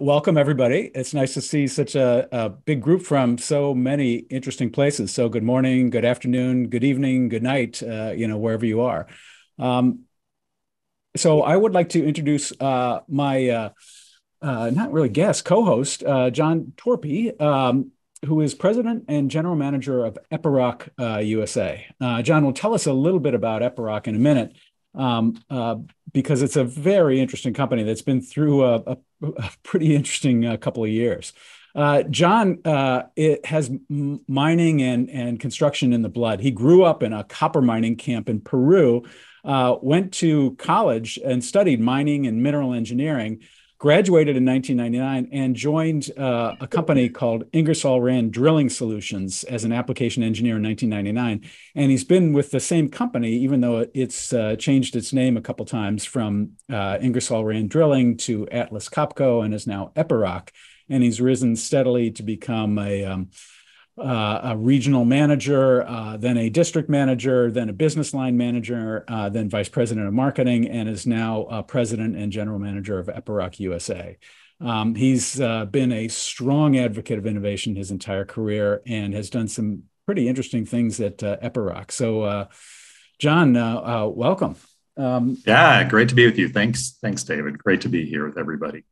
welcome everybody. It's nice to see such a, a, big group from so many interesting places. So, good morning, good afternoon, good evening, good night, uh, you know, wherever you are. Um, so, I would like to introduce uh, my uh, uh not really guest, co host, uh, Jon Torpy, Um, who is president and general manager of Epiroc USA. Uh, John will tell us a little bit about Epiroc in a minute, um, uh, because it's a very interesting company that's been through a, a, a pretty interesting uh, couple of years. Uh, Jon uh, it has mining and, and construction in the blood. He grew up in a copper mining camp in Peru, uh, went to college and studied mining and mineral engineering, graduated in 1999 and joined uh, a company called Ingersoll Rand Drilling Solutions as an application engineer in 1999. And he's been with the same company, even though it's uh, changed its name a couple times from uh, Ingersoll Rand Drilling to Atlas Copco and is now Epiroc. And he's risen steadily to become a um, uh, a regional manager, uh, then a district manager, then a business line manager, uh, then vice president of marketing, and is now president and general manager of Epiroc USA. Um, he's uh, been a strong advocate of innovation his entire career and has done some pretty interesting things at uh, Epiroc. So, uh, Jon, welcome. Um, yeah, great to be with you. Thanks, thanks, David. Great to be here with everybody.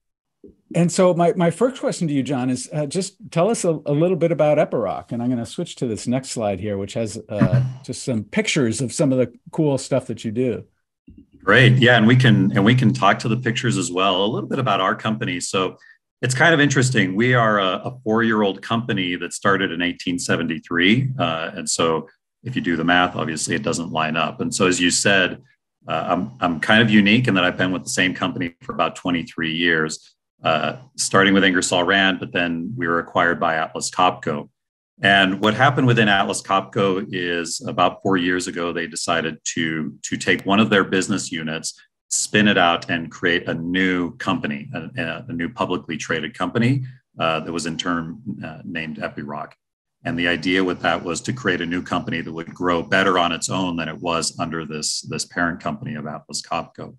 And so my, my first question to you, Jon, is uh, just tell us a, a, little bit about Epiroc. And I'm going to switch to this next slide here, which has uh, just some pictures of some of the cool stuff that you do. Great. Yeah. And we can, and we can talk to the pictures as well, a little bit about our company. So it's kind of interesting. We are a, a four-year-old company that started in 1873. Uh, and so if you do the math, obviously it doesn't line up. And so as you said, uh, I'm, I'm kind of unique in that I've been with the same company for about 23 years uh, starting with Ingersoll Rand, but then we were acquired by Atlas Copco. And what happened within Atlas Copco is about four years ago, they decided to, to take one of their business units, spin it out, and create a new company, a, a new publicly traded company uh, that was in turn uh, named Epiroc. And the idea with that was to create a new company that would grow better on its own than it was under this, this parent company of Atlas Copco.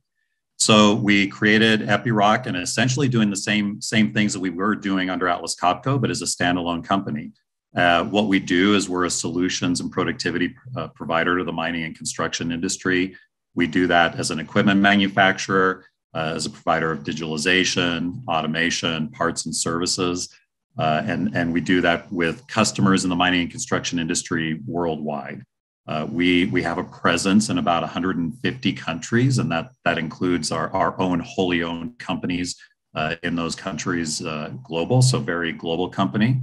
So we created Epiroc and essentially doing the same, same things that we were doing under Atlas Copco, but as a standalone company. Uh, what we do is we're a solutions and productivity uh, provider to the mining and construction industry. We do that as an equipment manufacturer, uh, as a provider of digitalization, automation, parts and services. Uh, and, and we do that with customers in the mining and construction industry worldwide. Uh, we we have a presence in about 150 countries, and that that includes our our own wholly owned companies uh, in those countries, uh, global. So very global company.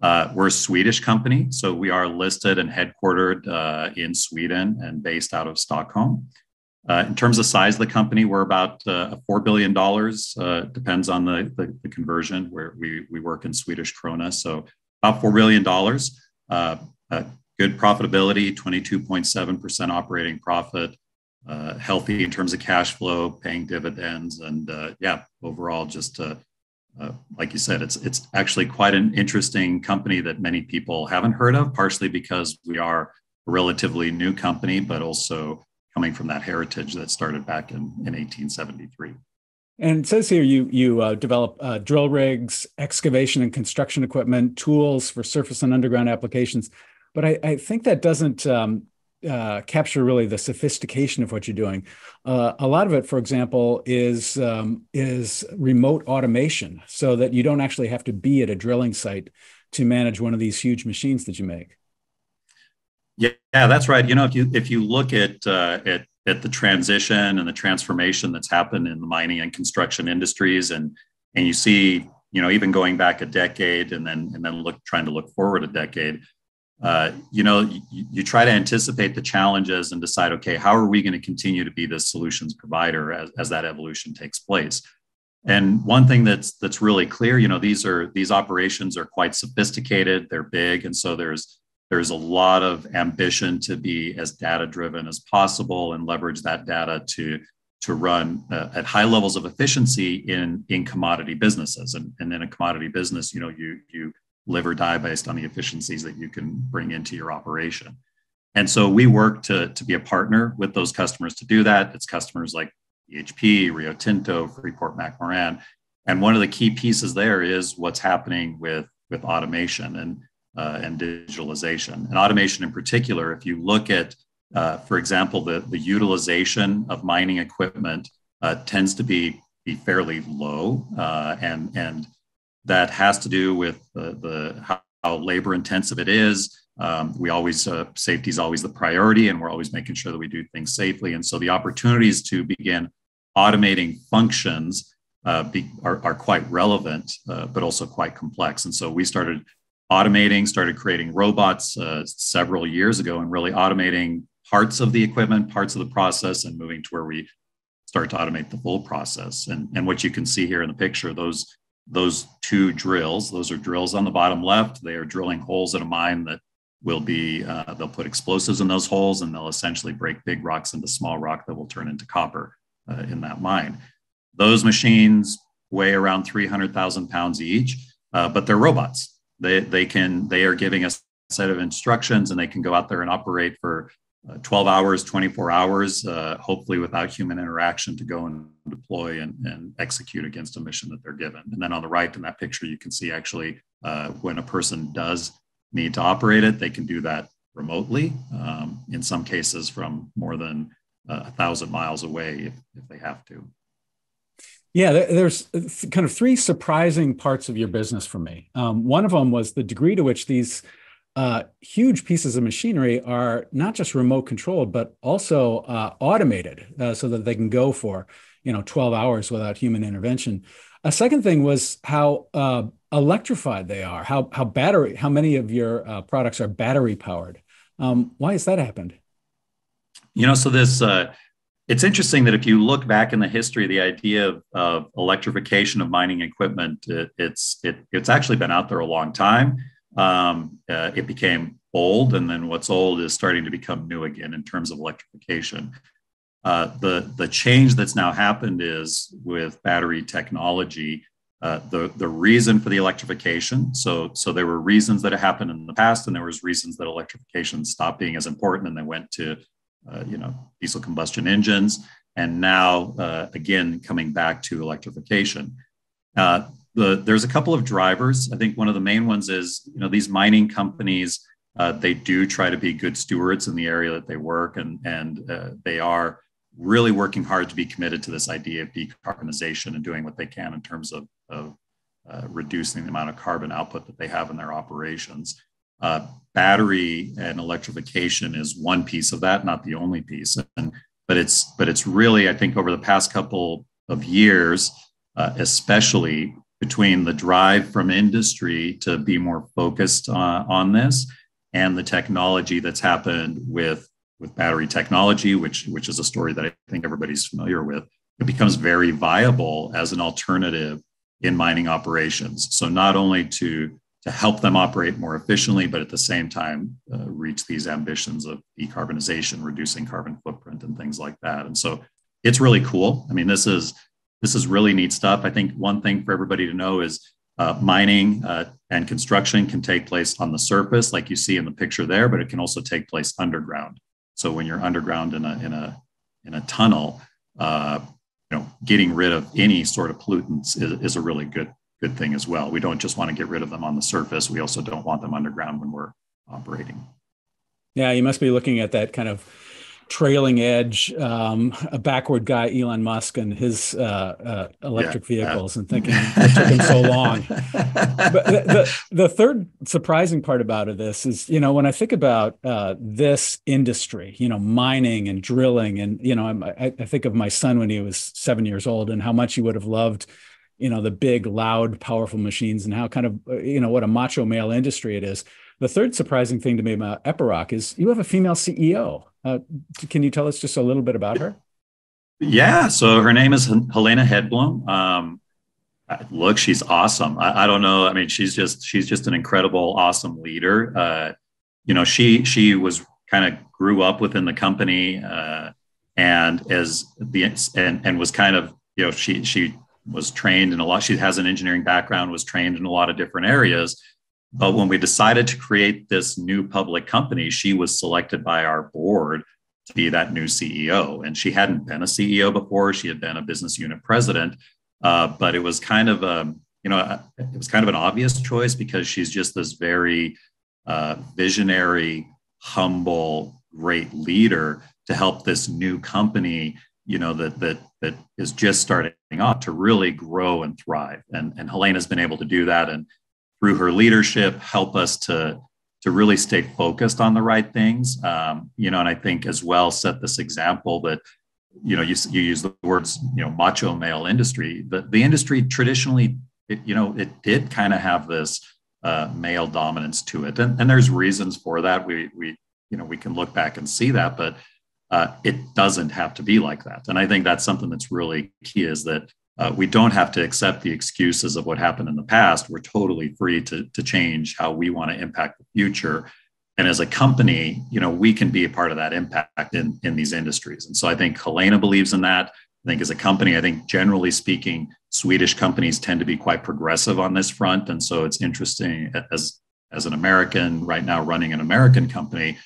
Uh, we're a Swedish company, so we are listed and headquartered uh, in Sweden and based out of Stockholm. Uh, in terms of size of the company, we're about four billion dollars. depends on the, the, the conversion. Where we we work in Swedish krona, so about four billion dollars good profitability, 22.7% operating profit, uh, healthy in terms of cash flow, paying dividends, and uh, yeah, overall, just uh, uh, like you said, it's it's actually quite an interesting company that many people haven't heard of. Partially because we are a relatively new company, but also coming from that heritage that started back in, in 1873. And it says here you you uh, develop uh, drill rigs, excavation and construction equipment, tools for surface and underground applications. But I, I think that doesn't um, uh, capture really the sophistication of what you're doing. Uh, a lot of it, for example, is um, is remote automation, so that you don't actually have to be at a drilling site to manage one of these huge machines that you make. Yeah, that's right. You know, if you if you look at uh, at at the transition and the transformation that's happened in the mining and construction industries, and and you see, you know, even going back a decade, and then and then look trying to look forward a decade uh, you know, you, you, try to anticipate the challenges and decide, okay, how are we going to continue to be the solutions provider as, as that evolution takes place? And one thing that's that's really clear, you know, these are these operations are quite sophisticated, they're big, and so there's there's a lot of ambition to be as data driven as possible and leverage that data to to run uh, at high levels of efficiency in in commodity businesses and, and in a commodity business you know you you live or die based on the efficiencies that you can bring into your operation. And so we work to, to be a partner with those customers to do that. It's customers like BHP, Rio Tinto, Freeport McMoRan. and one of the key pieces there is what's happening with with automation and uh, and digitalization and automation in particular. If you look at, uh, for example, the the utilization of mining equipment uh, tends to be be fairly low, uh, and and that has to do with the, the how, how labor intensive it is. Um, we always uh, safety is always the priority, and we're always making sure that we do things safely. And so the opportunities to begin automating functions uh, be, are, are, quite relevant, uh, but also quite complex. And so we started automating, started creating robots uh, several years ago, and really automating parts of the equipment, parts of the process, and moving to where we start to automate the full process. And, and what you can see here in the picture, those those two drills, those are drills on the bottom left. They are drilling holes in a mine that will be, uh, they'll put explosives in those holes and they'll essentially break big rocks into small rock that will turn into copper uh, in that mine. Those machines weigh around 300,000 pounds each, uh, but they're robots. They, they can, they are giving us a set of instructions and they can go out there and operate for uh, 12 hours, 24 hours, uh, hopefully without human interaction to go and deploy and, and, execute against a mission that they're given. And then on the right in that picture, you can see actually uh, when a person does need to operate it, they can do that remotely, um, in some cases from more than uh, a thousand miles away if, if they have to. Yeah, there's kind of three surprising parts of your business for me. Um, one of them was the degree to which these uh, huge pieces of machinery are not just remote controlled, but also uh, automated uh, so that they can go for you know 12 hours without human intervention. A second thing was how uh, electrified they are, how how battery, how many of your uh, products are battery powered. Um, why has that happened? You know, so this uh, it's interesting that if you look back in the history, the idea of, of electrification of mining equipment, it, it's it, it's actually been out there a long time um, uh, it became old, and then what's old is starting to become new again in terms of electrification. Uh, the the change that's now happened is with battery technology. Uh, the the reason for the electrification. So so there were reasons that it happened in the past, and there was reasons that electrification stopped being as important, and they went to uh, you know diesel combustion engines, and now uh, again coming back to electrification. Uh, the, there's a couple of drivers. I think one of the main ones is, you know, these mining companies, uh, they do try to be good stewards in the area that they work, and and uh, they are really working hard to be committed to this idea of decarbonization and doing what they can in terms of, of uh, reducing the amount of carbon output that they have in their operations. Uh, battery and electrification is one piece of that, not the only piece. And, but it's but it's really, I think, over the past couple of years, uh, especially between the drive from industry to be more focused uh, on this and the technology that's happened with with battery technology which which is a story that i think everybody's familiar with. It becomes very viable as an alternative in mining operations. So not only to to help them operate more efficiently but at the same time uh, reach these ambitions of decarbonization reducing carbon footprint and things like that. And so it's really cool. I mean this is this is really neat stuff. I think one thing for everybody to know is uh, mining uh, and construction can take place on the surface, like you see in the picture there, but it can also take place underground. So when you're underground in a in a in a tunnel, uh, you know, getting rid of any sort of pollutants is, is a really good good thing as well. We don't just want to get rid of them on the surface. We also don't want them underground when we're operating. Yeah, you must be looking at that kind of trailing edge, um, a backward guy, Elon Musk, and his uh, uh, electric yeah, vehicles, and thinking it took him so long. But the, the, the, third surprising part about this is, you know, when I think about uh, this industry, you know, mining and drilling, and you know, I, I think of my son when he was seven years old, and how much he would have loved you know the big loud powerful machines and how kind of uh, you know what a macho male industry it is the third surprising thing to me about epiroc is you have a female ceo uh, can you tell us just a little bit about her? Yeah, so her name is Helena Hedblom. Um, look, she's awesome. I, I, don't know. I mean, she's just she's just an incredible, awesome leader. Uh, you know, she she was kind of grew up within the company uh, and as the and and was kind of you know she she was trained in a lot. She has an engineering background, was trained in a lot of different areas. But when we decided to create this new public company, she was selected by our board to be that new CEO. And she hadn't been a CEO before, she had been a business unit president. Uh, but it was kind of a, you know, it was kind of an obvious choice because she's just this very uh, visionary, humble, great leader to help this new company, you know, that that that is just starting off to really grow and thrive. And and Helena's been able to do that, and through her leadership, help us to to really stay focused on the right things. Um, you know, and I think as well set this example that you know you, you use the words you know macho male industry the, the industry traditionally it, you know it did kind of have this uh, male dominance to it. And, and there's reasons for that. We we you know we can look back and see that but uh, it doesn't have to be like that. And i think that's something that's really key is that uh, we don't have to accept the excuses of what happened in the past. We're totally free to, to change how we want to impact the future. And as a company you know we can be a part of that impact in in these industries. And so i think helena believes in that. I think as a company i think generally speaking swedish companies tend to be quite progressive on this front. And so it's interesting as as an american right now running an american company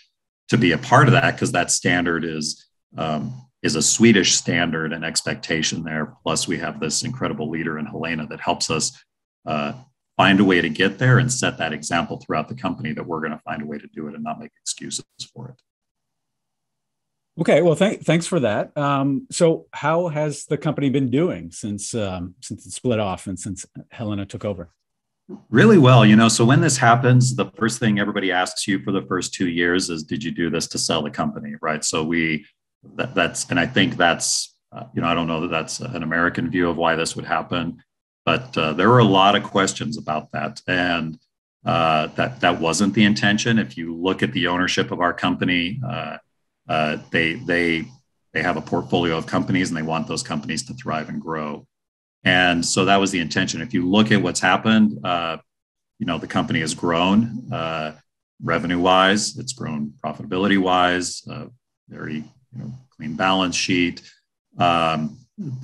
to be a part of that because that standard is um, is a swedish standard and expectation there plus we have this incredible leader in helena that helps us uh, find a way to get there and set that example throughout the company that we're going to find a way to do it and not make excuses for it. Okay, well, th- thanks for that. Um, so, how has the company been doing since um, since it split off and since Helena took over? Really well, you know. So when this happens, the first thing everybody asks you for the first two years is, "Did you do this to sell the company?" Right. So we that, that's and I think that's uh, you know I don't know that that's an American view of why this would happen. But uh, there were a lot of questions about that, and uh, that that wasn't the intention. If you look at the ownership of our company, uh, uh, they they they have a portfolio of companies, and they want those companies to thrive and grow. And so that was the intention. If you look at what's happened, uh, you know the company has grown revenue wise, it's grown profitability wise, very you know, clean balance sheet. Um,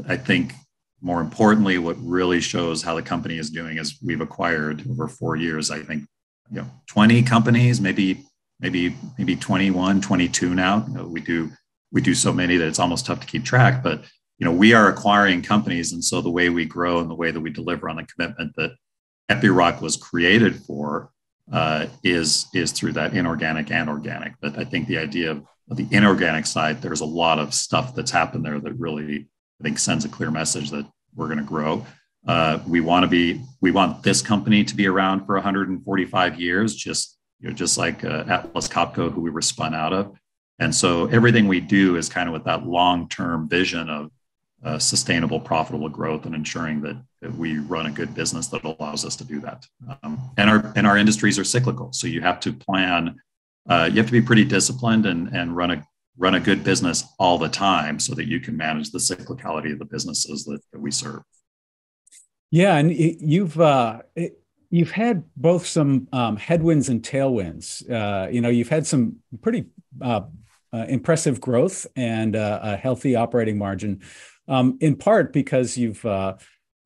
I think more importantly, what really shows how the company is doing is we've acquired over four years, I think, you know, 20 companies, maybe, maybe, maybe 21, 22 now. You know, we do we do so many that it's almost tough to keep track. But you know, we are acquiring companies, and so the way we grow and the way that we deliver on the commitment that Epiroc was created for uh, is is through that inorganic and organic. But I think the idea of the inorganic side, there's a lot of stuff that's happened there that really I think sends a clear message that we're going to grow. Uh, we want to be, we want this company to be around for 145 years, just you know, just like uh, Atlas Copco, who we were spun out of. And so everything we do is kind of with that long-term vision of uh, sustainable, profitable growth, and ensuring that, that, we run a good business that allows us to do that. Um, and our and our industries are cyclical, so you have to plan. Uh, you have to be pretty disciplined and and run a run a good business all the time so that you can manage the cyclicality of the businesses that, that we serve. Yeah, and you've uh, you've had both some um, headwinds and tailwinds. Uh, you know, you've had some pretty uh, uh impressive growth and uh, a healthy operating margin, um, in part because you've uh,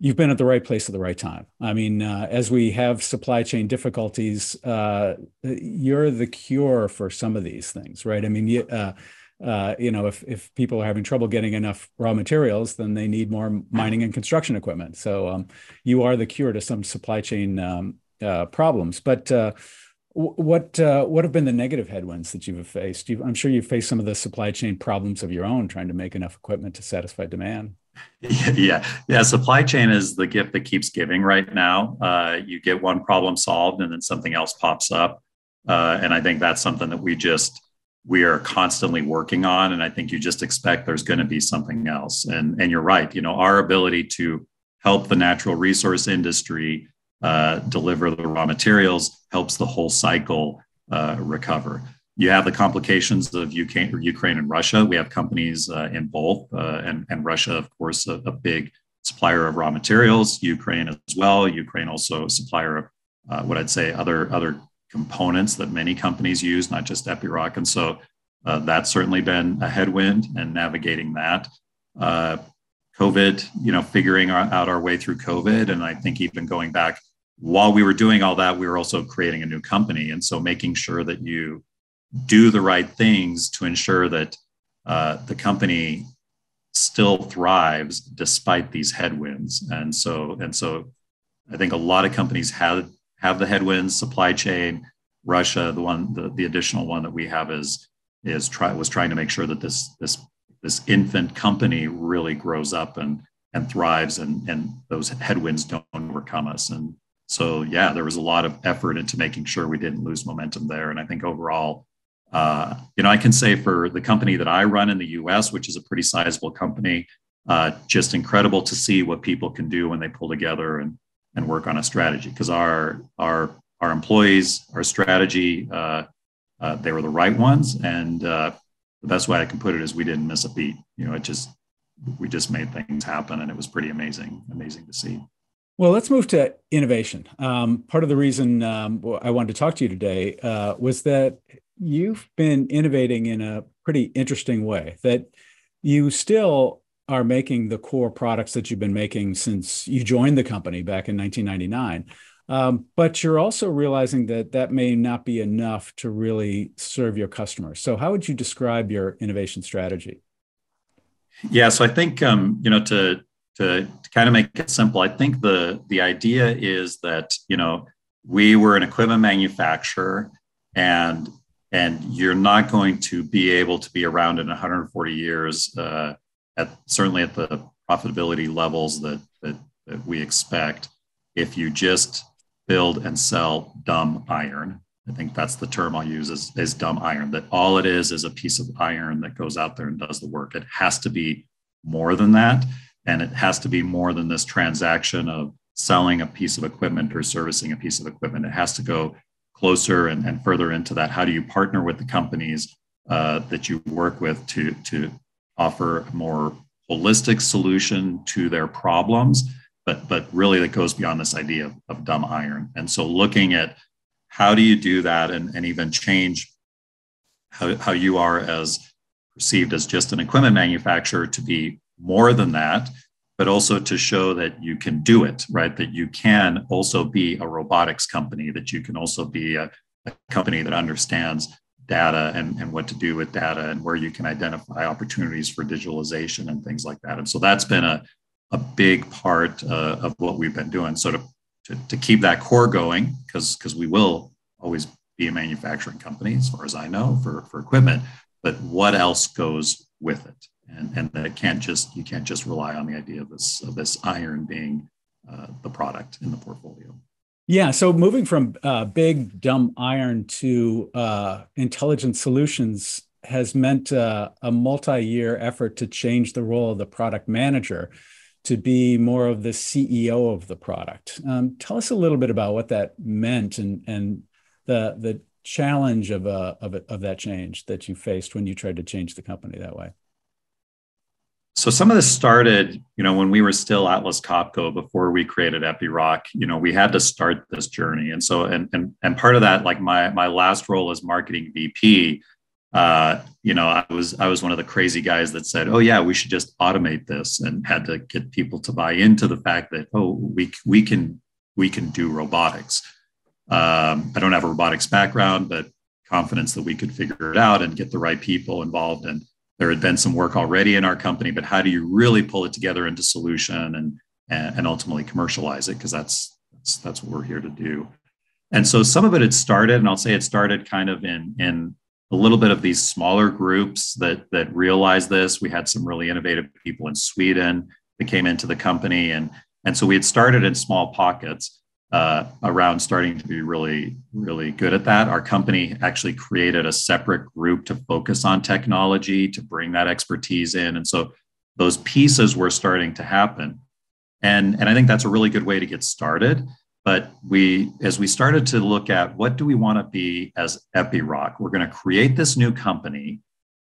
you've been at the right place at the right time. I mean, as we have supply chain difficulties, you're the cure for some of these things, right? I mean, you uh, you know, if if people are having trouble getting enough raw materials, then they need more mining and construction equipment. So um, you are the cure to some supply chain um, uh, problems. But uh, what uh, what have been the negative headwinds that you've faced? You've, I'm sure you've faced some of the supply chain problems of your own, trying to make enough equipment to satisfy demand. Yeah, yeah. Supply chain is the gift that keeps giving right now. Uh, you get one problem solved, and then something else pops up, uh, and I think that's something that we just we are constantly working on and i think you just expect there's going to be something else and and you're right you know our ability to help the natural resource industry uh, deliver the raw materials helps the whole cycle uh, recover you have the complications of Ukraine, Ukraine and Russia. We have companies uh, in both, uh, and, and Russia, of course, a, a, big supplier of raw materials. Ukraine as well. Ukraine also a supplier of uh, what I'd say other other components that many companies use, not just Epiroc. And so that's certainly been a headwind and navigating that. COVID, you know, figuring out our way through COVID. And I think even going back while we were doing all that, we were also creating a new company. And so making sure that you do the right things to ensure that uh, the company still thrives despite these headwinds. And so, and so I think a lot of companies have have the headwinds, supply chain, Russia, the one, the, the additional one that we have is is try was trying to make sure that this this this infant company really grows up and and thrives and and those headwinds don't overcome us. And so yeah, there was a lot of effort into making sure we didn't lose momentum there. And I think overall, uh, you know, I can say for the company that I run in the US, which is a pretty sizable company, uh, just incredible to see what people can do when they pull together and, and work on a strategy. Because our, our, our employees, our strategy, uh, uh, they were the right ones. And uh, the best way I can put it is we didn't miss a beat. You know, it just, we just made things happen and it was pretty amazing, amazing to see. Well, let's move to innovation. Um, part of the reason um, I wanted to talk to you today uh, was that you've been innovating in a pretty interesting way that you still are making the core products that you've been making since you joined the company back in 1999 um, but you're also realizing that that may not be enough to really serve your customers. So how would you describe your innovation strategy? Yeah so i think um, you know to, to to kind of make it simple i think the the idea is that you know we were an equipment manufacturer and and you're not going to be able to be around in 140 years uh, at certainly at the profitability levels that, that, that we expect if you just build and sell dumb iron. I think that's the term i'll use is, is dumb iron that all it is is a piece of iron that goes out there and does the work. It has to be more than that and it has to be more than this transaction of selling a piece of equipment or servicing a piece of equipment it has to go closer and, and further into that, how do you partner with the companies uh, that you work with to, to offer a more holistic solution to their problems? But, but really, that goes beyond this idea of, of dumb iron. And so, looking at how do you do that and, and even change how, how you are as perceived as just an equipment manufacturer to be more than that but also to show that you can do it, right? That you can also be a robotics company, that you can also be a, a company that understands data and, and what to do with data and where you can identify opportunities for digitalization and things like that. And so that's been a, a big part uh, of what we've been doing. So to, to, to keep that core going, because because we will always be a manufacturing company, as far as I know, for, for equipment, but what else goes with it? And, and that it can't just you can't just rely on the idea of this of this iron being uh, the product in the portfolio. Yeah, so moving from uh, big dumb iron to uh, intelligent solutions has meant uh, a multi-year effort to change the role of the product manager to be more of the CEO of the product. Um, tell us a little bit about what that meant and and the the challenge of uh, of, of that change that you faced when you tried to change the company that way so some of this started you know when we were still atlas copco before we created epiroc you know we had to start this journey. And so and and, and part of that like my my last role as marketing vp uh, you know i was i was one of the crazy guys that said oh yeah we should just automate this and had to get people to buy into the fact that oh we we can we can do robotics. Um, i don't have a robotics background but confidence that we could figure it out and get the right people involved and there had been some work already in our company, but how do you really pull it together into solution and and ultimately commercialize it? Because that's that's that's what we're here to do. And so some of it had started, and I'll say it started kind of in in a little bit of these smaller groups that that realized this. We had some really innovative people in Sweden that came into the company, and and so we had started in small pockets uh, around starting to be really, really good at that. Our company actually created a separate group to focus on technology, to bring that expertise in. And so those pieces were starting to happen. And, and I think that's a really good way to get started. But we, as we started to look at what do we want to be as Epiroc, we're going to create this new company.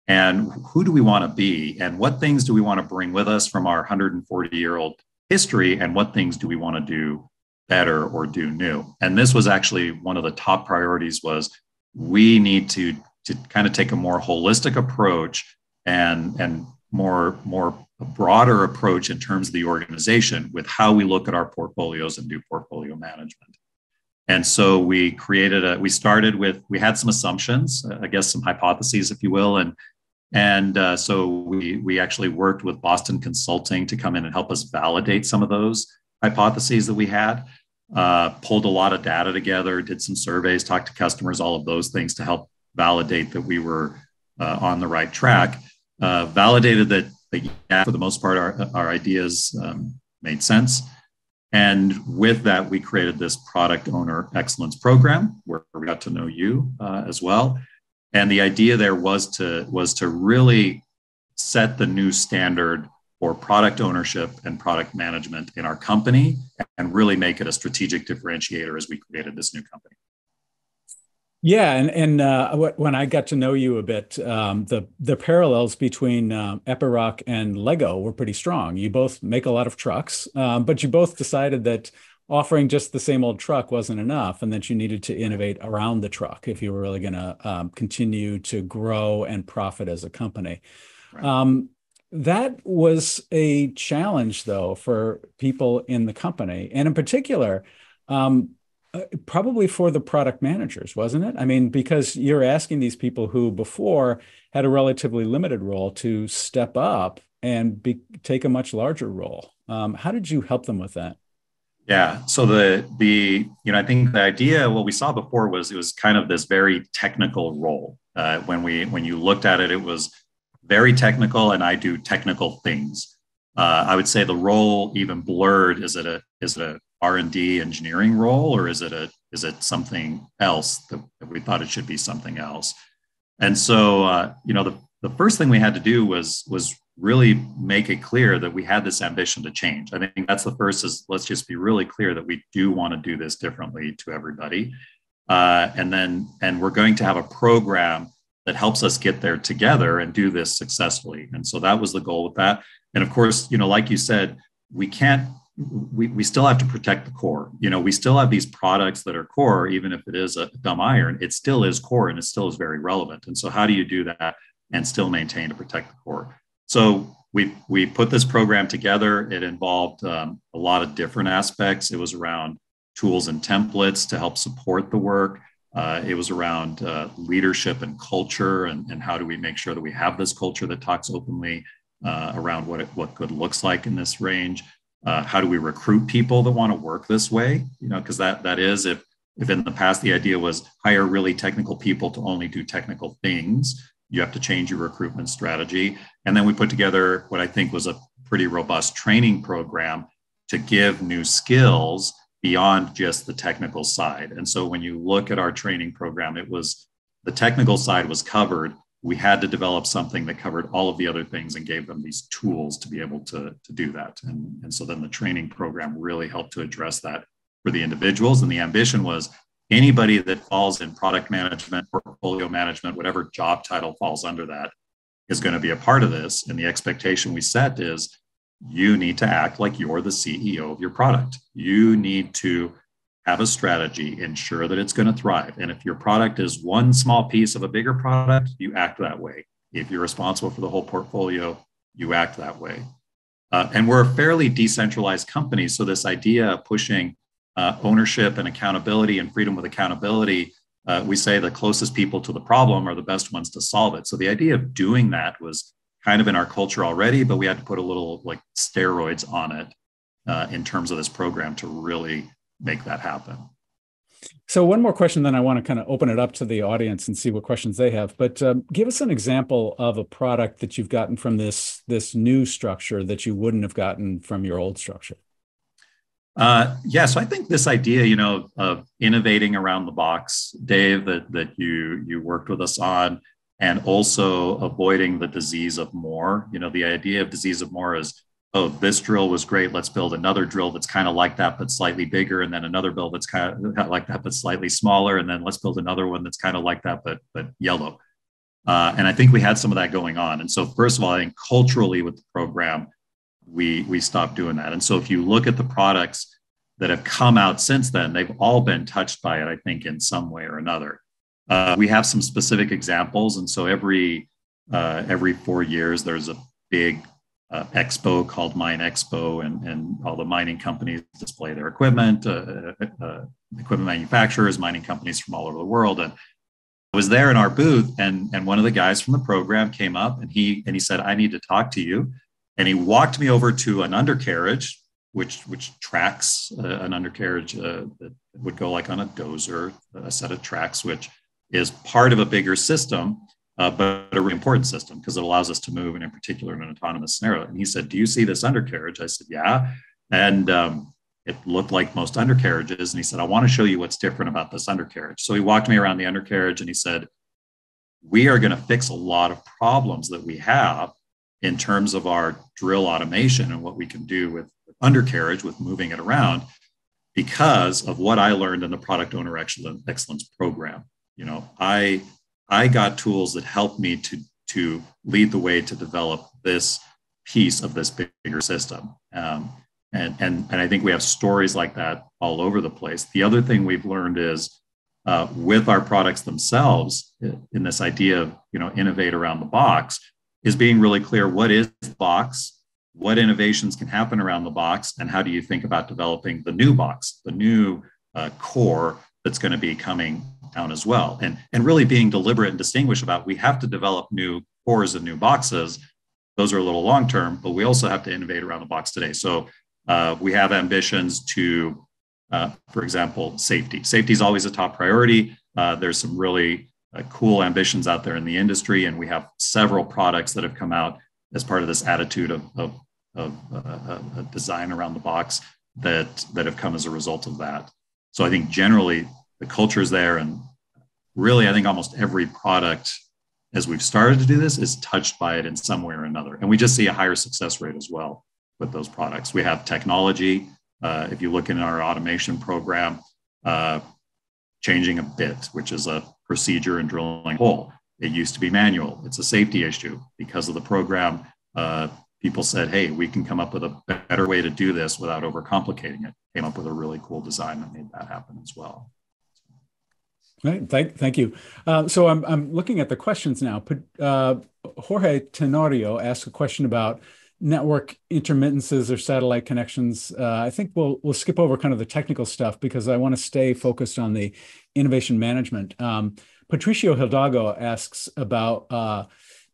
And who do we want to be? And what things do we want to bring with us from our 140 year old history? And what things do we want to do better or do new and this was actually one of the top priorities was we need to to kind of take a more holistic approach and and more more broader approach in terms of the organization with how we look at our portfolios and do portfolio management and so we created a we started with we had some assumptions i guess some hypotheses if you will and And uh, so we, we actually worked with Boston Consulting to come in and help us validate some of those hypotheses that we had. Uh, pulled a lot of data together, did some surveys, talked to customers, all of those things to help validate that we were uh, on the right track. Uh, validated that, that, yeah, for the most part, our, our ideas um, made sense. And with that, we created this product owner excellence program where we got to know you uh, as well. And the idea there was to was to really set the new standard for product ownership and product management in our company and really make it a strategic differentiator as we created this new company. Yeah, and and uh, when I got to know you a bit, um, the the parallels between uh, Epiroc and Lego were pretty strong. You both make a lot of trucks, um, but you both decided that offering just the same old truck wasn't enough, and that you needed to innovate around the truck if you were really going to um, continue to grow and profit as a company. Right. Um, that was a challenge, though, for people in the company, and in particular. Um, uh, probably for the product managers, wasn't it? I mean, because you're asking these people who before had a relatively limited role to step up and be, take a much larger role. Um, how did you help them with that? Yeah. So the the you know I think the idea what we saw before was it was kind of this very technical role. Uh, when we when you looked at it, it was very technical, and I do technical things. Uh, I would say the role even blurred. Is it a is it a r&d engineering role or is it a is it something else that, we thought it should be something else and so uh, you know the, the first thing we had to do was was really make it clear that we had this ambition to change i think that's the first is let's just be really clear that we do want to do this differently to everybody uh, and then and we're going to have a program that helps us get there together and do this successfully and so that was the goal with that and of course you know like you said we can't we, we still have to protect the core. You know, we still have these products that are core, even if it is a dumb iron, it still is core and it still is very relevant. And so, how do you do that and still maintain to protect the core? So, we we put this program together. It involved um, a lot of different aspects. It was around tools and templates to help support the work. Uh, it was around uh, leadership and culture, and, and how do we make sure that we have this culture that talks openly uh, around what it, what good looks like in this range. Uh, how do we recruit people that want to work this way? You know because that that is if if in the past the idea was hire really technical people to only do technical things you have to change your recruitment strategy. And then we put together what i think was a pretty robust training program to give new skills beyond just the technical side and so when you look at our training program it was the technical side was covered we had to develop something that covered all of the other things and gave them these tools to be able to, to do that. And, and so then the training program really helped to address that for the individuals. And the ambition was anybody that falls in product management, portfolio management, whatever job title falls under that is going to be a part of this. And the expectation we set is you need to act like you're the CEO of your product. You need to have a strategy, ensure that it's going to thrive. And if your product is one small piece of a bigger product, you act that way. If you're responsible for the whole portfolio, you act that way. Uh, and we're a fairly decentralized company. So, this idea of pushing uh, ownership and accountability and freedom with accountability, uh, we say the closest people to the problem are the best ones to solve it. So, the idea of doing that was kind of in our culture already, but we had to put a little like steroids on it uh, in terms of this program to really make that happen. So one more question, then I want to kind of open it up to the audience and see what questions they have. But um, give us an example of a product that you've gotten from this this new structure that you wouldn't have gotten from your old structure. Uh, yeah, so I think this idea, you know, of innovating around the box, Dave, that that you you worked with us on, and also avoiding the disease of more. You know, the idea of disease of more is oh, this drill was great. Let's build another drill that's kind of like that, but slightly bigger. And then another build that's kind of like that, but slightly smaller. And then let's build another one that's kind of like that, but, but yellow. Uh, and I think we had some of that going on. And so, first of all, I think culturally with the program, we, we stopped doing that. And so, if you look at the products that have come out since then, they've all been touched by it, I think, in some way or another. Uh, we have some specific examples. And so, every uh, every four years, there's a big uh, expo called Mine Expo, and, and all the mining companies display their equipment, uh, uh, uh, equipment manufacturers, mining companies from all over the world. And I was there in our booth, and and one of the guys from the program came up and he and he said, "I need to talk to you," and he walked me over to an undercarriage, which which tracks uh, an undercarriage uh, that would go like on a dozer, a set of tracks, which is part of a bigger system, uh, but a really important system because it allows us to move, and in particular in an autonomous scenario. And he said, "Do you see this undercarriage?" I said, "Yeah," and um, it looked like most undercarriages. And he said, I want to show you what's different about this undercarriage. So he walked me around the undercarriage and he said, We are going to fix a lot of problems that we have in terms of our drill automation and what we can do with undercarriage, with moving it around, because of what I learned in the product owner excellence program. You know, I I got tools that helped me to to lead the way to develop this piece of this bigger system. Um, and, and, and I think we have stories like that all over the place. The other thing we've learned is uh, with our products themselves, in this idea of you know innovate around the box, is being really clear what is the box, what innovations can happen around the box, and how do you think about developing the new box, the new uh, core that's going to be coming down as well, and and really being deliberate and distinguish about we have to develop new cores and new boxes. Those are a little long term, but we also have to innovate around the box today. So uh, we have ambitions to, uh, for example, safety. Safety is always a top priority. Uh, there's some really uh, cool ambitions out there in the industry, and we have several products that have come out as part of this attitude of, of, of uh, design around the box that, that have come as a result of that. So I think generally the culture is there, and really, I think almost every product as we've started to do this is touched by it in some way or another. And we just see a higher success rate as well with those products. We have technology. Uh, if you look in our automation program, uh, changing a bit, which is a procedure in drilling a hole. It used to be manual. It's a safety issue because of the program. Uh, people said, "Hey, we can come up with a better way to do this without overcomplicating it." Came up with a really cool design that made that happen as well. Right. Thank, thank you. Uh, so I'm, I'm looking at the questions now. Uh, Jorge Tenorio asked a question about network intermittences or satellite connections. Uh, I think we'll we'll skip over kind of the technical stuff because I want to stay focused on the innovation management. Um, Patricio Hidalgo asks about uh,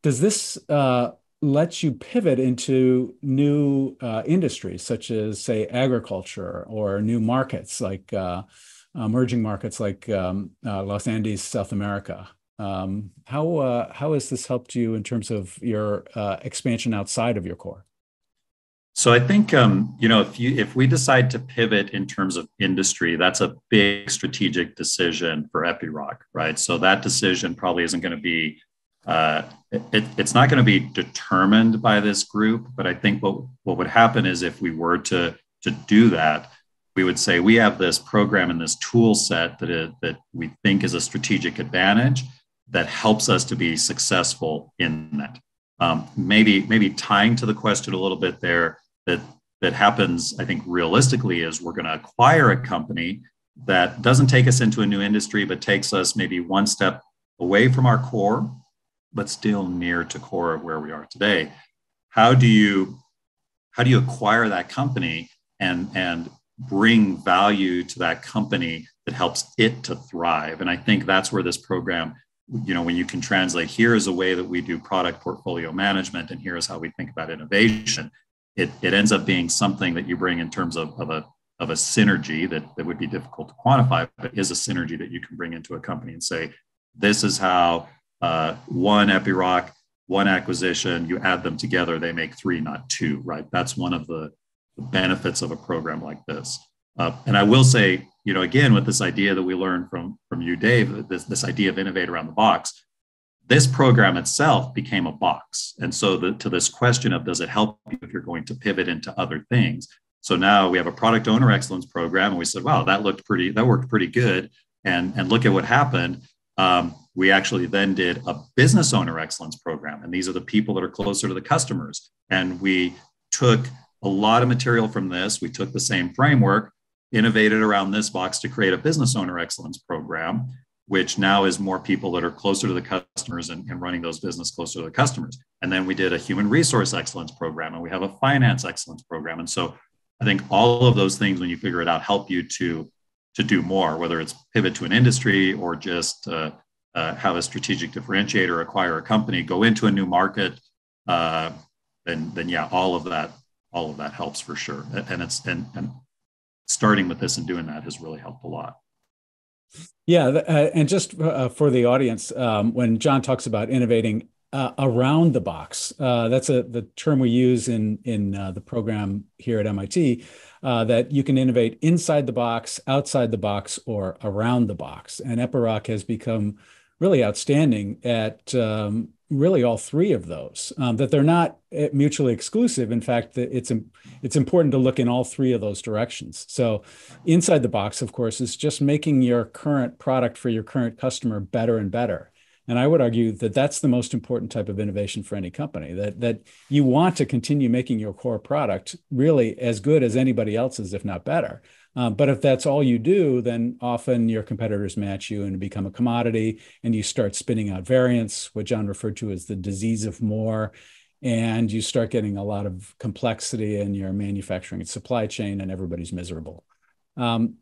does this uh, let you pivot into new uh, industries such as say agriculture or new markets like uh, emerging markets like um, uh, Los Andes, South America? Um, how uh, how has this helped you in terms of your uh, expansion outside of your core? So I think um, you know if you if we decide to pivot in terms of industry, that's a big strategic decision for Epiroc, right? So that decision probably isn't going to be uh, it, it's not going to be determined by this group, but I think what what would happen is if we were to to do that, we would say we have this program and this tool set that it, that we think is a strategic advantage that helps us to be successful in that. Um, maybe maybe tying to the question a little bit there that that happens, I think realistically is we're going to acquire a company that doesn't take us into a new industry, but takes us maybe one step away from our core, but still near to core of where we are today. How do you how do you acquire that company and and bring value to that company that helps it to thrive? And I think that's where this program you know when you can translate here is a way that we do product portfolio management and here is how we think about innovation it, it ends up being something that you bring in terms of, of a of a synergy that, that would be difficult to quantify but is a synergy that you can bring into a company and say this is how uh, one epiroc one acquisition you add them together they make three not two right that's one of the, the benefits of a program like this uh, and i will say you know, again, with this idea that we learned from, from you, Dave, this, this idea of innovate around the box, this program itself became a box. And so the, to this question of does it help you if you're going to pivot into other things? So now we have a product owner excellence program, and we said, wow, that looked pretty, that worked pretty good. And, and look at what happened. Um, we actually then did a business owner excellence program. And these are the people that are closer to the customers. And we took a lot of material from this. We took the same framework innovated around this box to create a business owner excellence program, which now is more people that are closer to the customers and, and, running those business closer to the customers. And then we did a human resource excellence program and we have a finance excellence program. And so I think all of those things, when you figure it out, help you to to do more, whether it's pivot to an industry or just uh, uh, have a strategic differentiator, acquire a company, go into a new market, uh, then then yeah, all of that all of that helps for sure. And it's and and starting with this and doing that has really helped a lot. Yeah, uh, and just uh, for the audience, um, when Jon talks about innovating uh, around the box, uh, that's a the term we use in in uh, the program here at MIT. Uh, that you can innovate inside the box, outside the box, or around the box. And Epiroc has become really outstanding at um, really all three of those. Um, that they're not eh, mutually exclusive. In fact, it's it's important to look in all three of those directions. So, inside the box, of course, is just making your current product for your current customer better and better. And I would argue that that's the most important type of innovation for any company. That that you want to continue making your core product really as good as anybody else's, if not better. Uh, but if that's all you do, then often your competitors match you and become a commodity, and you start spinning out variants, what Jon referred to as the disease of more, and you start getting a lot of complexity in your manufacturing and supply chain, and everybody's miserable. Um,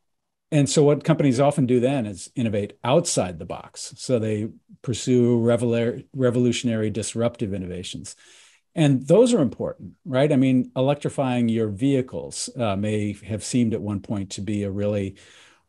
and so, what companies often do then is innovate outside the box. So they pursue revolutionary, disruptive innovations and those are important, right? I mean, electrifying your vehicles uh, may have seemed at one point to be a really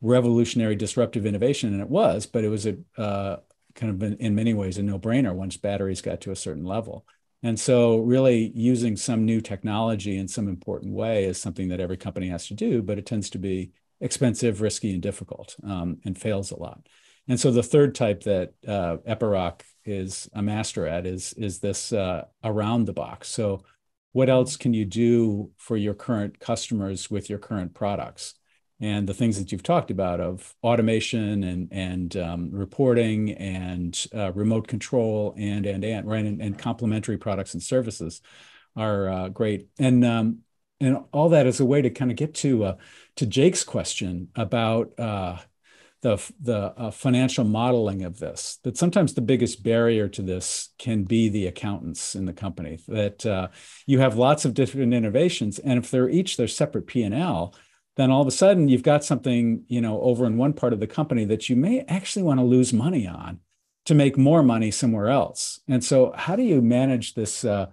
revolutionary, disruptive innovation, and it was, but it was a uh, kind of in, many ways a no-brainer once batteries got to a certain level. And so, really using some new technology in some important way is something that every company has to do, but it tends to be expensive, risky, and difficult, um, and fails a lot. And so, the third type that uh, Epiroc is a master at is is this uh, around the box. So, what else can you do for your current customers with your current products? And the things that you've talked about of automation and and um, reporting and uh, remote control and and and right and, and complementary products and services are uh, great. And um, and all that is a way to kind of get to uh, to Jake's question about uh, the the uh, financial modeling of this that sometimes the biggest barrier to this can be the accountants in the company that uh, you have lots of different innovations and if they're each their separate p&l then all of a sudden you've got something you know over in one part of the company that you may actually want to lose money on to make more money somewhere else. And so how do you manage this uh,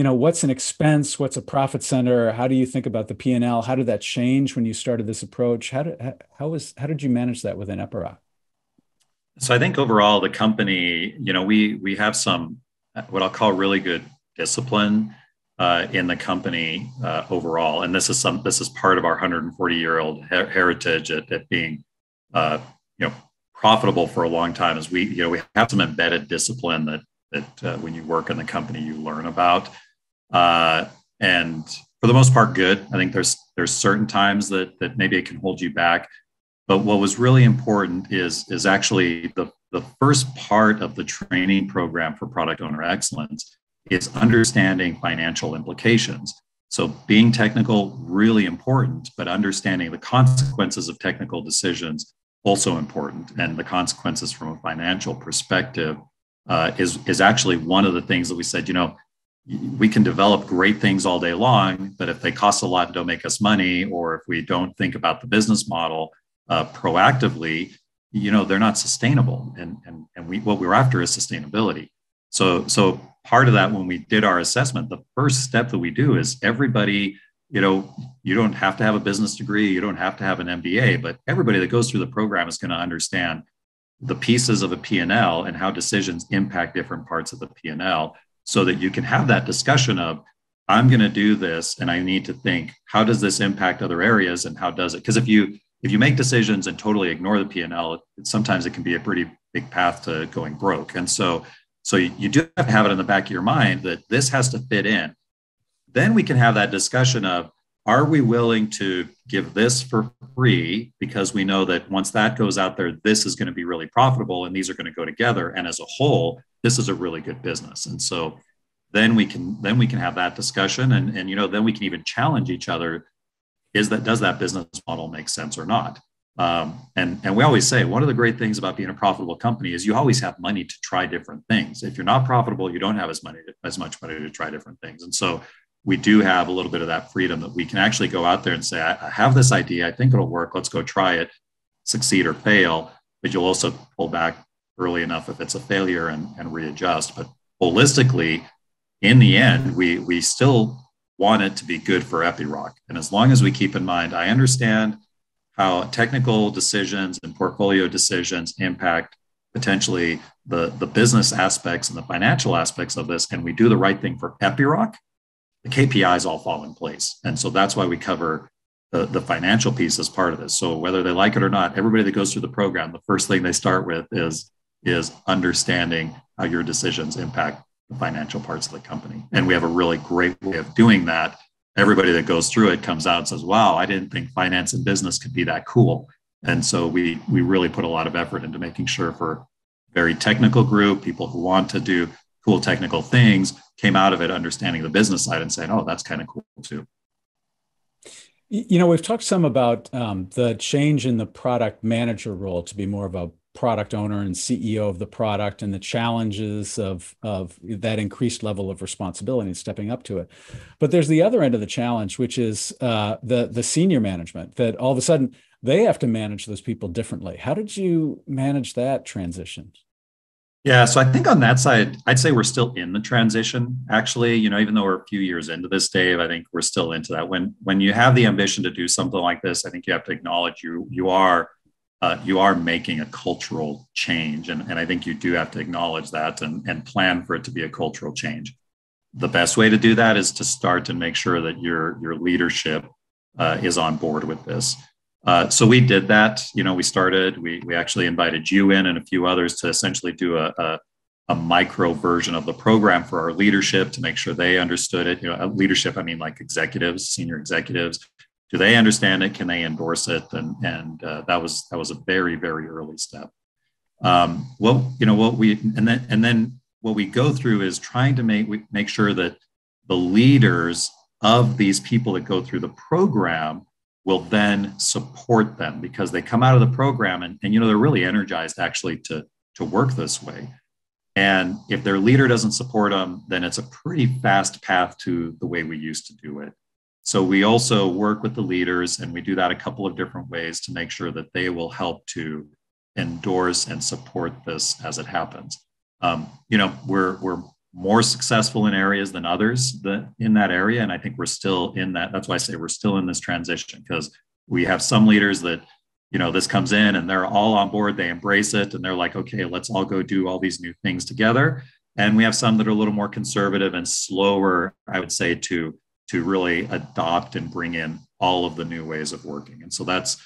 you know what's an expense? What's a profit center? How do you think about the p&l how did that change when you started this approach? How did how was how did you manage that within epiroc? So i think overall the company you know we we have some what i'll call really good discipline uh, in the company uh, overall. And this is some this is part of our 140 year old her- heritage at, at being uh, you know profitable for a long time is we you know we have some embedded discipline that that uh, when you work in the company you learn about uh, and for the most part good. I think there's there's certain times that that maybe it can hold you back. But what was really important is is actually the the first part of the training program for product owner excellence is understanding financial implications. So being technical really important but understanding the consequences of technical decisions also important. And the consequences from a financial perspective uh, is is actually one of the things that we said. You know, we can develop great things all day long, but if they cost a lot and don't make us money, or if we don't think about the business model uh, proactively, you know, they're not sustainable. And and and we what we're after is sustainability. So so part of that when we did our assessment, the first step that we do is everybody. You know, you don't have to have a business degree, you don't have to have an MBA, but everybody that goes through the program is going to understand the pieces of a P&L and how decisions impact different parts of the P&L so that you can have that discussion of I'm going to do this and I need to think how does this impact other areas and how does it because if you if you make decisions and totally ignore the P&L it, sometimes it can be a pretty big path to going broke. And so so you, you do have to have it in the back of your mind that this has to fit in. Then we can have that discussion of are we willing to give this for free? Because we know that once that goes out there this is going to be really profitable and these are going to go together. And as a whole this is a really good business. And so then we can then we can have that discussion and and you know then we can even challenge each other is that does that business model make sense or not? Um, and and we always say one of the great things about being a profitable company is you always have money to try different things. If you're not profitable you don't have as money as much money to try different things. And so we do have a little bit of that freedom that we can actually go out there and say, I, have this idea. I think it'll work. Let's go try it, succeed or fail. But you'll also pull back early enough if it's a failure and, and readjust. But holistically, in the end, we we still want it to be good for Epiroc. And as long as we keep in mind, I understand how technical decisions and portfolio decisions impact potentially the, the business aspects and the financial aspects of this, and we do the right thing for Epiroc, the KPIs all fall in place. And so that's why we cover the, the financial piece as part of this. So whether they like it or not, everybody that goes through the program, the first thing they start with is, is understanding how your decisions impact the financial parts of the company. And we have a really great way of doing that. Everybody that goes through it comes out and says, wow, I didn't think finance and business could be that cool. And so we we really put a lot of effort into making sure for very technical group, people who want to do cool technical things, came out of it understanding the business side and saying, oh, that's kind of cool too. You know, we've talked some about um, the change in the product manager role to be more of a product owner and CEO of the product and the challenges of, of that increased level of responsibility and stepping up to it. But there's the other end of the challenge, which is uh, the, the senior management that all of a sudden they have to manage those people differently. How did you manage that transition? Yeah, so I think on that side, I'd say we're still in the transition. Actually, you know, even though we're a few years into this, Dave, I think we're still into that. When when you have the ambition to do something like this, I think you have to acknowledge you you are uh, you are making a cultural change. And, and I think you do have to acknowledge that and, and plan for it to be a cultural change. The best way to do that is to start and make sure that your, your leadership uh, is on board with this. Uh, so we did that. You know, we started, we, we actually invited you in and a few others to essentially do a, a, a micro version of the program for our leadership to make sure they understood it. You know, leadership, I mean like executives, senior executives, do they understand it? Can they endorse it? And and uh, that was that was a very very early step. Um, well, you know what we and then and then what we go through is trying to make make sure that the leaders of these people that go through the program will then support them because they come out of the program and, and you know they're really energized actually to to work this way and if their leader doesn't support them then it's a pretty fast path to the way we used to do it so we also work with the leaders, and we do that a couple of different ways to make sure that they will help to endorse and support this as it happens. Um, you know, we're we're more successful in areas than others that in that area, and I think we're still in that. That's why I say we're still in this transition because we have some leaders that you know this comes in and they're all on board they embrace it and they're like okay let's all go do all these new things together and we have some that are a little more conservative and slower i would say to to really adopt and bring in all of the new ways of working. And so that's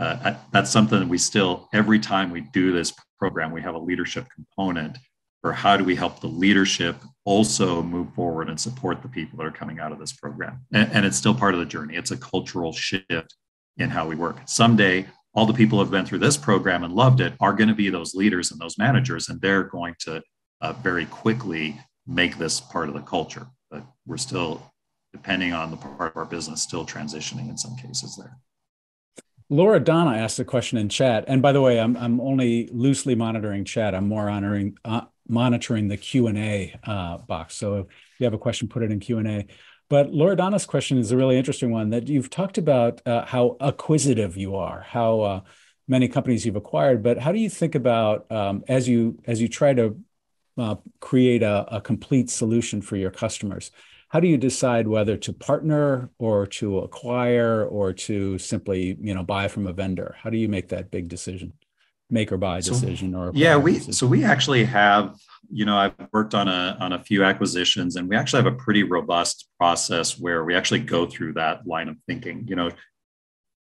uh, that's something that we still every time we do this program, we have a leadership component for how do we help the leadership also move forward and support the people that are coming out of this program. And, and it's still part of the journey. It's a cultural shift in how we work. Someday, all the people who have been through this program and loved it are going to be those leaders and those managers, and they're going to uh, very quickly make this part of the culture. But we're still depending on the part of our business, still transitioning in some cases there. Laura Donna asked a question in chat, and by the way, I'm I'm only loosely monitoring chat. I'm more honoring uh, monitoring the Q and A uh, box. So if you have a question, put it in Q and A. But Laura Donna's question is a really interesting one. That you've talked about uh, how acquisitive you are, how uh, many companies you've acquired, but how do you think about um, as you as you try to uh, create a, a complete solution for your customers? how do you decide whether to partner or to acquire or to simply you know buy from a vendor how do you make that big decision make or buy decision so, or yeah we decision? so we actually have you know i've worked on a on a few acquisitions and we actually have a pretty robust process where we actually go through that line of thinking you know.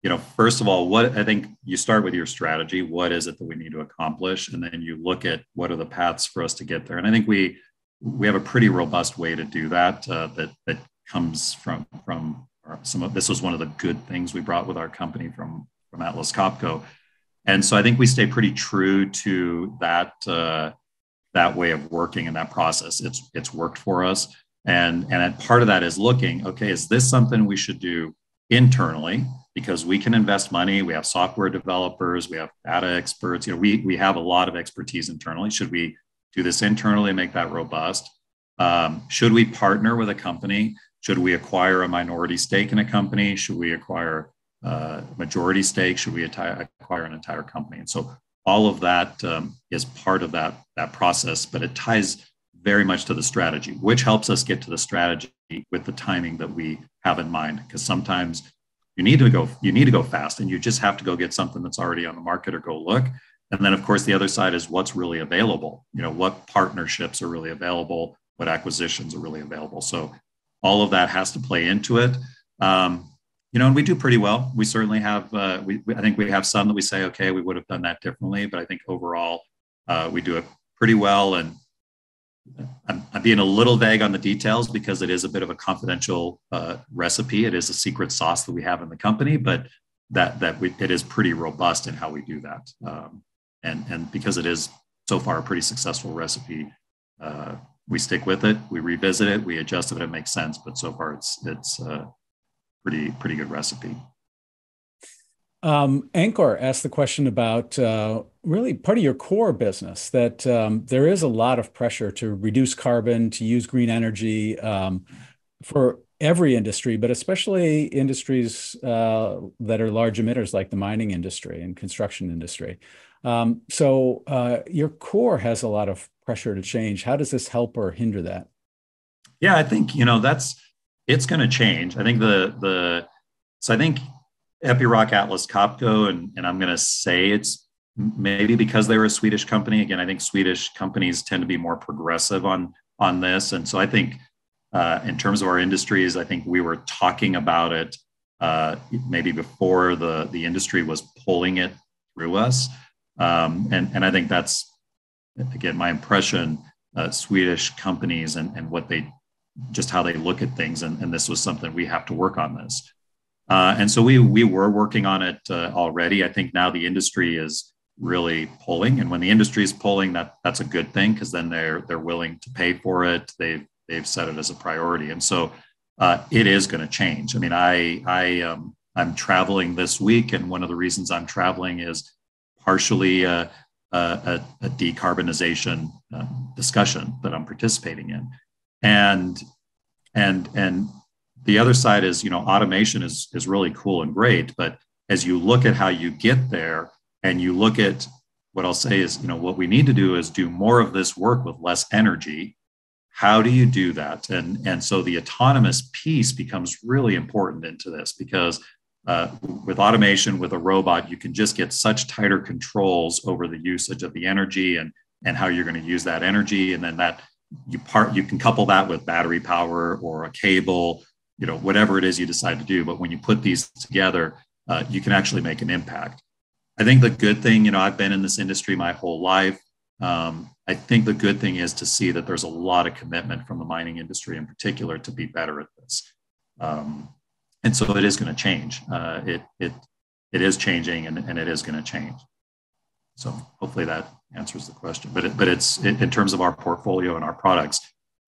You know first of all what i think you start with your strategy what is it that we need to accomplish? And then you look at what are the paths for us to get there. And i think we we have a pretty robust way to do that uh, that that comes from from some of this was one of the good things we brought with our company from from Atlas Copco, and so I think we stay pretty true to that uh, that way of working and that process. It's it's worked for us, and and part of that is looking okay, is this something we should do internally because we can invest money. We have software developers, we have data experts. You know, we we have a lot of expertise internally. Should we do this internally, and make that robust. Um, should we partner with a company? Should we acquire a minority stake in a company? Should we acquire a majority stake? Should we acquire an entire company? And so all of that um, is part of that that process, but it ties very much to the strategy, which helps us get to the strategy with the timing that we have in mind. Because sometimes you need to go you need to go fast, and you just have to go get something that's already on the market or go look. And then, of course, the other side is what's really available. You know, what partnerships are really available, what acquisitions are really available. So all of that has to play into it. Um, you know, and we do pretty well. We certainly have. Uh, we, I think we have some that we say, okay, we would have done that differently, but I think overall uh, we do it pretty well. And I'm, I'm, being a little vague on the details because it is a bit of a confidential uh, recipe. It is a secret sauce that we have in the company, but that that we, it is pretty robust in how we do that. Um, and and because it is so far a pretty successful recipe, uh, we stick with it. We revisit it. We adjust if it makes sense. But so far, it's it's uh, pretty pretty good recipe. Um, Anchor asked the question about uh, really part of your core business that um, there is a lot of pressure to reduce carbon, to use green energy um, for every industry, but especially industries uh, that are large emitters like the mining industry and construction industry. Um, so uh, your core has a lot of pressure to change. How does this help or hinder that? Yeah, I think you know that's it's going to change. I think the the so I think Epiroc Atlas Copco, and and I'm going to say it's maybe because they were a Swedish company. Again, I think Swedish companies tend to be more progressive on on this, and so I think uh, in terms of our industries, I think we were talking about it uh, maybe before the the industry was pulling it through us, um, and and I think that's again my impression. Uh, Swedish companies and and what they just how they look at things. And, and this was something we have to work on this. Uh, and so we we were working on it uh, already. I think now the industry is really pulling, and when the industry is pulling, that that's a good thing because then they're they're willing to pay for it. They've they've set it as a priority, and so uh, it is going to change. I mean, I I um, I'm traveling this week, and one of the reasons I'm traveling is partially a, a, a decarbonization um, discussion that I'm participating in and and and the other side is you know automation is is really cool and great but as you look at how you get there and you look at what i'll say is you know what we need to do is do more of this work with less energy. How do you do that? And and so the autonomous piece becomes really important into this because uh, with automation with a robot you can just get such tighter controls over the usage of the energy and and how you're going to use that energy. And then that you part you can couple that with battery power or a cable you know whatever it is you decide to do. But when you put these together uh, you can actually make an impact. I think the good thing you know i've been in this industry my whole life. Um, i think the good thing is to see that there's a lot of commitment from the mining industry in particular to be better at this. Um, and so it is going to change. Uh, it it it is changing and, and it is going to change so hopefully that answers the question. But it, but it's in terms of our portfolio and our products,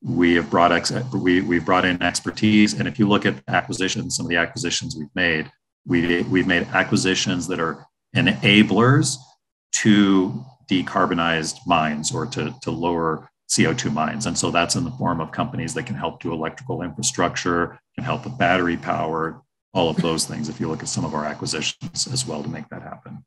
we have brought ex, we we've brought in expertise. And if you look at acquisitions, some of the acquisitions we've made, we we've made acquisitions that are enablers to decarbonized mines or to to lower CO2 mines. And so that's in the form of companies that can help do electrical infrastructure, can help with battery power, all of those things. If you look at some of our acquisitions as well to make that happen.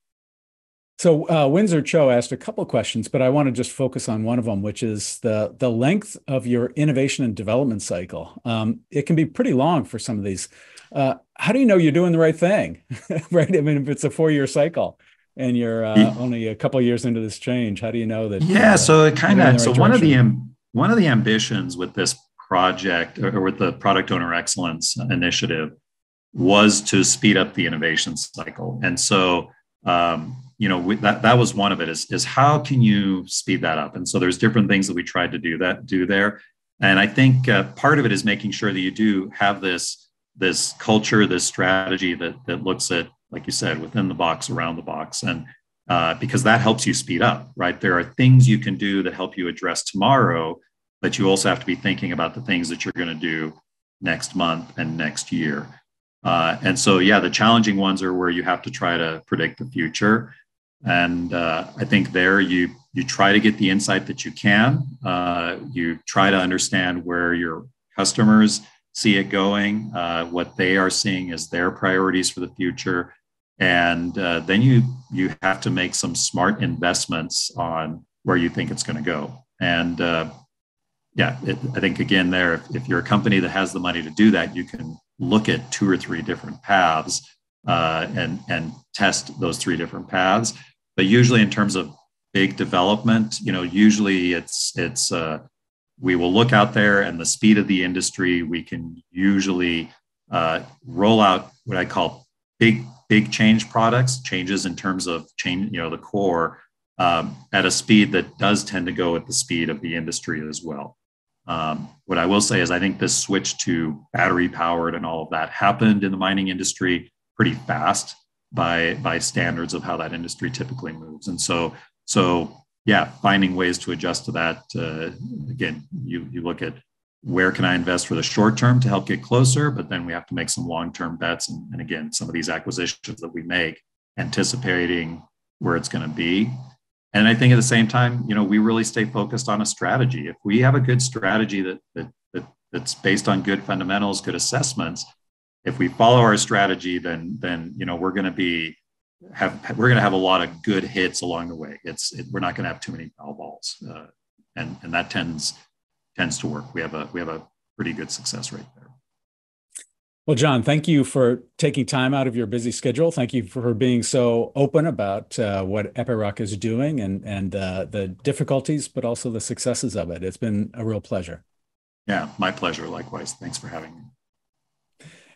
So uh, Windsor Cho asked a couple questions, but I want to just focus on one of them, which is the the length of your innovation and development cycle. Um, it can be pretty long for some of these. Uh, how do you know you're doing the right thing, right? I mean, if it's a four year cycle and you're uh, only a couple years into this change, how do you know that? Yeah, uh, so it kind of so right one of the one of the ambitions with this project or with the product owner excellence initiative was to speed up the innovation cycle, and so. Um, you know we, that that was one of it is is how can you speed that up? And so there's different things that we tried to do that do there. And i think uh, part of it is making sure that you do have this this culture this strategy that that looks at like you said within the box around the box. And uh, because that helps you speed up right? There are things you can do that help you address tomorrow but you also have to be thinking about the things that you're going to do next month and next year. Uh, and so yeah the challenging ones are where you have to try to predict the future and uh, I think there you you try to get the insight that you can. Uh, you try to understand where your customers see it going, uh, what they are seeing as their priorities for the future, and uh, then you you have to make some smart investments on where you think it's going to go. And uh, yeah, it, I think again there, if, if, you're a company that has the money to do that, you can look at two or three different paths uh, and and test those three different paths. But usually, in terms of big development, you know, usually it's it's uh, we will look out there and the speed of the industry. We can usually uh, roll out what I call big big change products, changes in terms of change, you know, the core um, at a speed that does tend to go at the speed of the industry as well. Um, what I will say is, I think this switch to battery powered and all of that happened in the mining industry pretty fast by by standards of how that industry typically moves. And so, so yeah, finding ways to adjust to that. Uh, again, you you look at where can I invest for the short term to help get closer, but then we have to make some long term bets. And, and again, some of these acquisitions that we make, anticipating where it's going to be and I think at the same time, you know, we really stay focused on a strategy. If we have a good strategy that, that, that that's based on good fundamentals, good assessments, if we follow our strategy, then then you know we're going to be have we're going to have a lot of good hits along the way. It's it, we're not going to have too many foul balls, uh, and and that tends tends to work. We have a we have a pretty good success rate there. Well, Jon, thank you for taking time out of your busy schedule. Thank you for being so open about uh, what Epiroc is doing and and uh, the difficulties, but also the successes of it. It's been a real pleasure. Yeah, my pleasure. Likewise. Thanks for having me.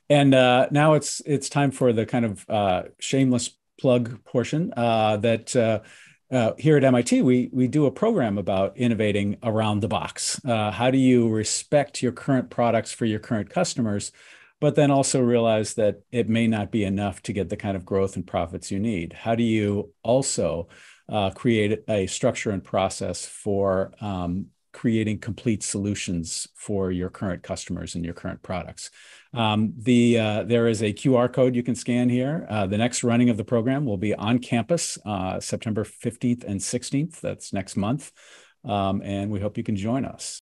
And uh, now it's it's time for the kind of uh, shameless plug portion uh, that. Uh, uh, here at MIT, we we do a program about innovating around the box. Uh, how do you respect your current products for your current customers, but then also realize that it may not be enough to get the kind of growth and profits you need. How do you also create a structure and process for um, creating complete solutions for your current customers and your current products? Um, the uh, there is a QR code you can scan here. Uh, the next running of the program will be on campus uh, September 15th and 16th. That's next month. Um, and we hope you can join us.